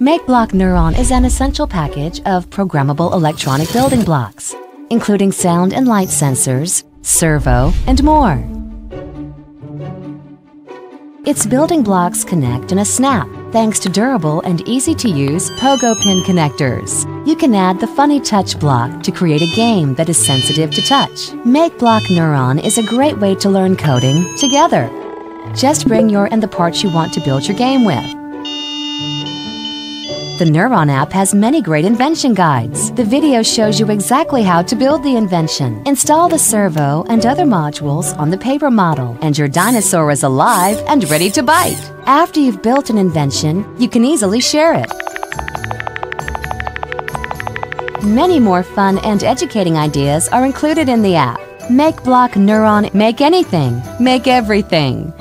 MakeBlock Neuron is an essential package of programmable electronic building blocks, including sound and light sensors, servo, and more. Its building blocks connect in a snap thanks to durable and easy to use pogo pin connectors. You can add the Funny Touch block to create a game that is sensitive to touch. MakeBlock Neuron is a great way to learn coding together. Just bring your and the parts you want to build your game with. The Neuron app has many great invention guides. The video shows you exactly how to build the invention. Install the servo and other modules on the paper model, and your dinosaur is alive and ready to bite. After you've built an invention, you can easily share it. Many more fun and educating ideas are included in the app. Make Block Neuron make anything, make everything.